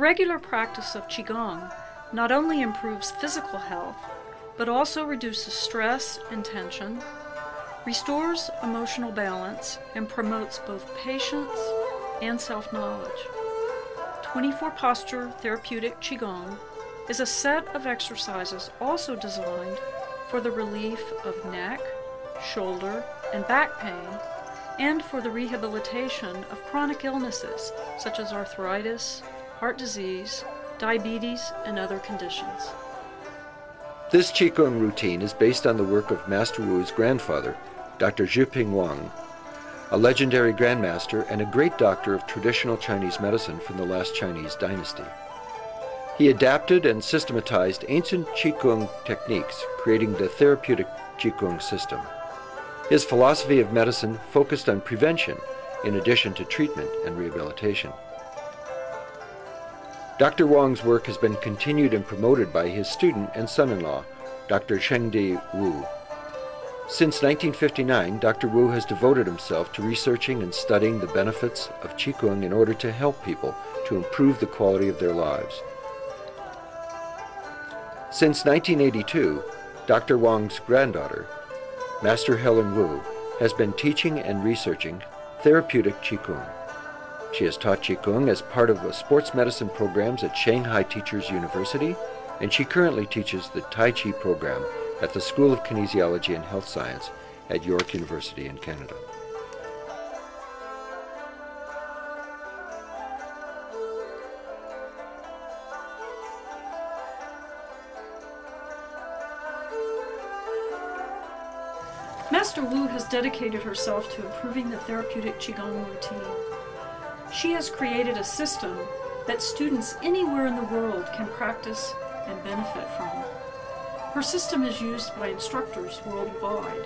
regular practice of Qigong not only improves physical health, but also reduces stress and tension, restores emotional balance, and promotes both patience and self knowledge. 24 Posture Therapeutic Qigong is a set of exercises also designed for the relief of neck, shoulder, and back pain, and for the rehabilitation of chronic illnesses such as arthritis, heart disease, diabetes, and other conditions. This Qigong routine is based on the work of Master Wu's grandfather, Dr. Zi-Ping Wang, a legendary grandmaster and a great doctor of traditional Chinese medicine from the last Chinese dynasty. He adapted and systematized ancient Qigong techniques, creating the therapeutic Qigong system. His philosophy of medicine focused on prevention in addition to treatment and rehabilitation. Dr. Wang's work has been continued and promoted by his student and son-in-law, Dr. Cheng-De Wu. Since 1959, Dr. Wu has devoted himself to researching and studying the benefits of Qigong in order to help people to improve the quality of their lives. Since 1982, Dr. Wang's granddaughter, Master Helen Wu, has been teaching and researching therapeutic Qigong. She has taught Qigong as part of the sports medicine programs at Shanghai Teachers University, and she currently teaches the Tai Chi program at the School of Kinesiology and Health Science at York University in Canada. Master Wu has dedicated herself to improving the therapeutic Qigong routine. She has created a system that students anywhere in the world can practice and benefit from. Her system is used by instructors worldwide.